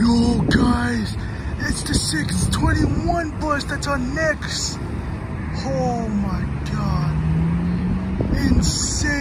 Yo, guys, it's the 621 bus that's on next. Oh my God, insane.